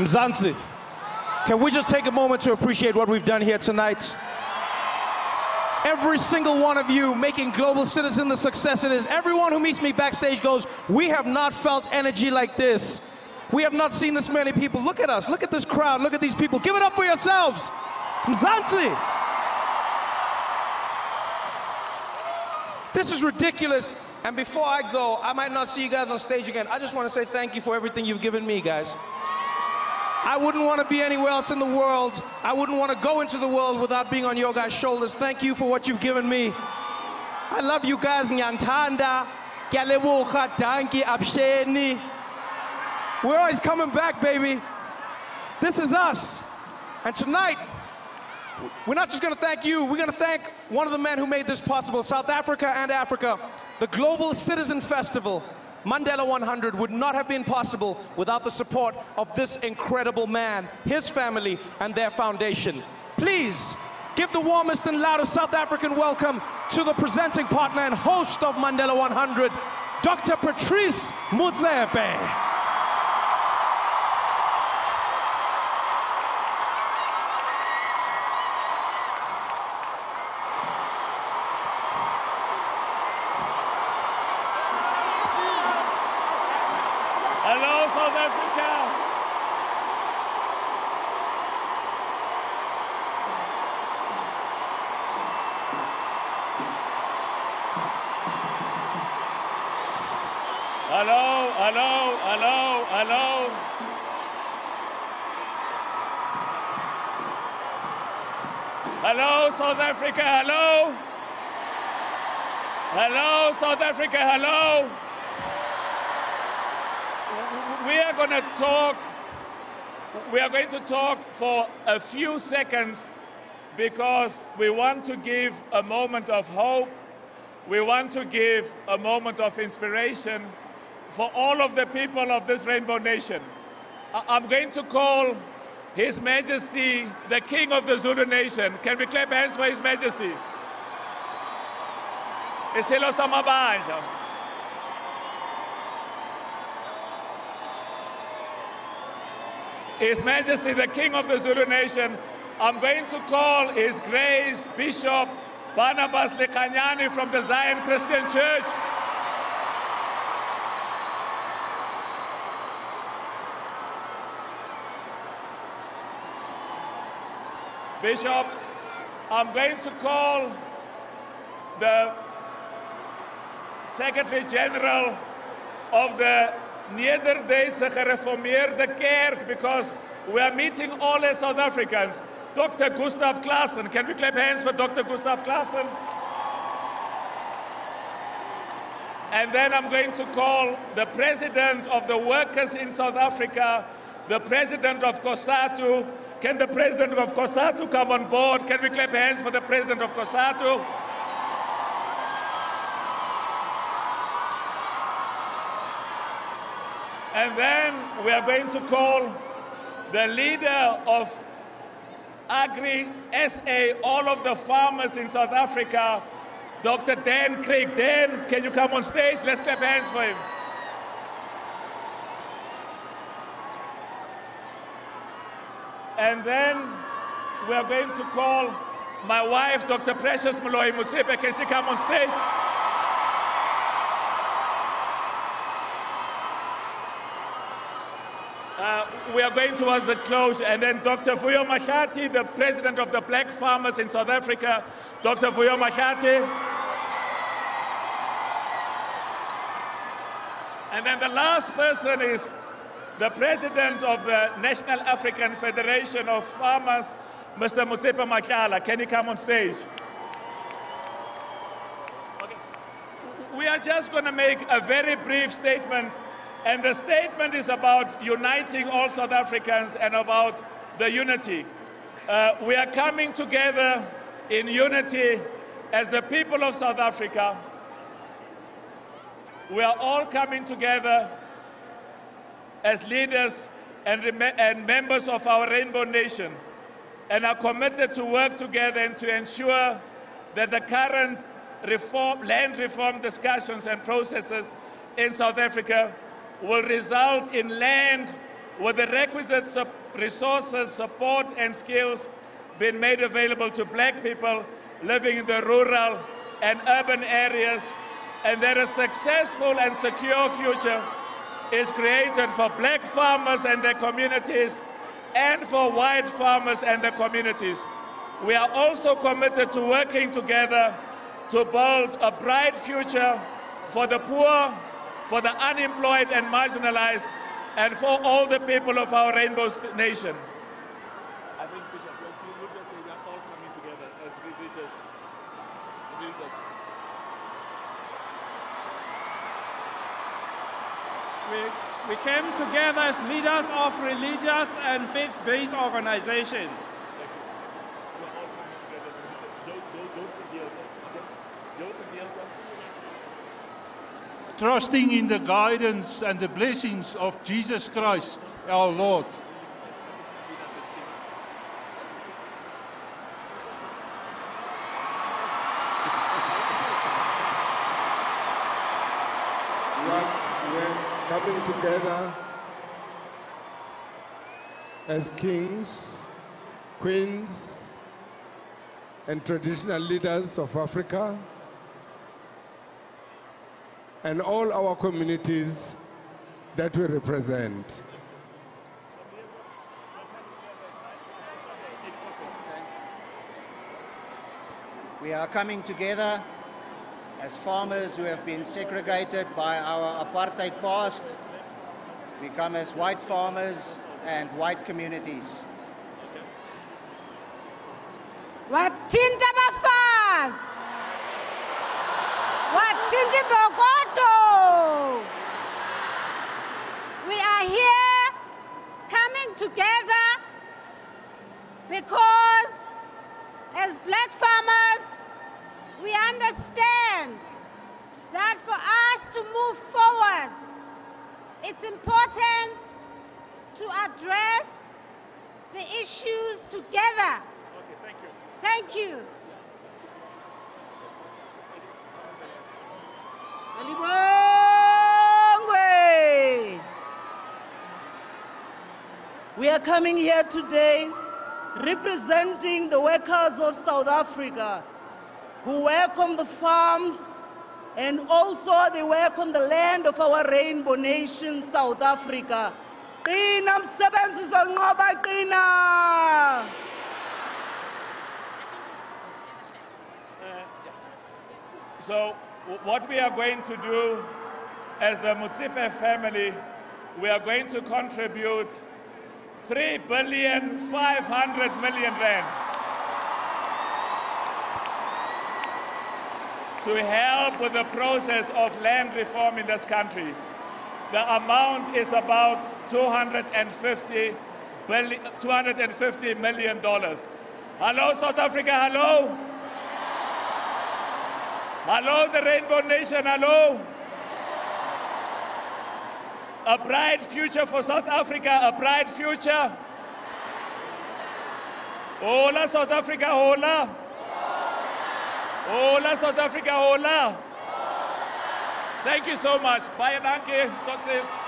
Mzansi, can we just take a moment to appreciate what we've done here tonight? Every single one of you making Global Citizen the success it is. Everyone who meets me backstage goes, We have not felt energy like this. We have not seen this many people. Look at us. Look at this crowd. Look at these people. Give it up for yourselves. Mzansi. This is ridiculous. And before I go, I might not see you guys on stage again. I just want to say thank you for everything you've given me, guys. I wouldn't want to be anywhere else in the world. I wouldn't want to go into the world without being on your guys' shoulders. Thank you for what you've given me. I love you guys. Nyantanda, Absheni. We're always coming back, baby. This is us. And tonight, we're not just going to thank you, we're going to thank one of the men who made this possible, South Africa and Africa. The Global Citizen Festival, Mandela 100, would not have been possible without the support of this incredible man, his family, and their foundation. Please give the warmest and loudest South African welcome to the presenting partner and host of Mandela 100, Dr. Patrice Motsepe. Hello, South Africa. Hello, hello, hello, hello. Hello, South Africa, hello. Hello, South Africa, hello we are going to talk we are going to talk for a few seconds because we want to give a moment of hope we want to give a moment of inspiration for all of the people of this rainbow nation. I'm going to call his majesty the king of the zulu nation. Can we clap hands for his majesty? His Majesty the King of the Zulu Nation, I'm going to call His Grace Bishop Barnabas Lekganyane from the Zion Christian Church. Bishop, I'm going to call the Secretary General of the Nederduitse Gereformeerde Kerk because we are meeting all the South Africans. Dr. Gustav Claassen. Can we clap hands for Dr. Gustav Claassen? And then I'm going to call the president of the workers in South Africa, the president of COSATU. Can the president of COSATU come on board? Can we clap hands for the president of COSATU? And then we are going to call the leader of Agri SA, all of the farmers in South Africa, Dr. Dan Kriek. Dan, can you come on stage? Let's clap hands for him. And then we are going to call my wife, Dr. Precious Moloi Motsepe. Can she come on stage? Uh, we are going towards the close, and then Dr. Vuyo Mahlati, the president of the Black Farmers in South Africa. Dr. Vuyo Mahlati. And then the last person is the president of the National African Federation of Farmers, Mr. Motsepe Matlala. Can you come on stage? Okay. We are just going to make a very brief statement and the statement is about uniting all South Africans and about the unity. Uh, we are coming together in unity as the people of South Africa. We are all coming together as leaders and, and members of our Rainbow Nation and are committed to work together and to ensure that the current reform, land reform discussions and processes in South Africa will result in land with the requisite resources, support, and skills being made available to black people living in the rural and urban areas, and that a successful and secure future is created for black farmers and their communities and for white farmers and their communities. We are also committed to working together to build a bright future for the poor, for the unemployed and marginalized, and for all the people of our rainbow nation. I think, Bishop, you just say we are all coming together as religious leaders. We, we came together as leaders of religious and faith-based organizations. trusting in the guidance and the blessings of Jesus Christ, our Lord. We are, we're coming together as kings, queens, and traditional leaders of Africa and all our communities that we represent. We are coming together as farmers who have been segregated by our apartheid past. We come as white farmers and white communities. wathinta abafazi wathinta imbokodo we are here coming together because as black farmers we understand that for us to move forward it's important to address the issues together Okay, thank you. Thank you. Alibongwe. We are coming here today representing the workers of South Africa who work on the farms and also they work on the land of our rainbow nation, South Africa. So, what we are going to do as the Motsepe family, we are going to contribute 3 billion 500 million rand to help with the process of land reform in this country. The amount is about 250 billion, 250 million dollars. Hello, South Africa. Hello. Hello, the Rainbow Nation, hello. A bright future for South Africa, a bright future. Hola, South Africa, hola. Hola, South Africa, hola. Thank you so much. Bye, dankie. Tot ziens.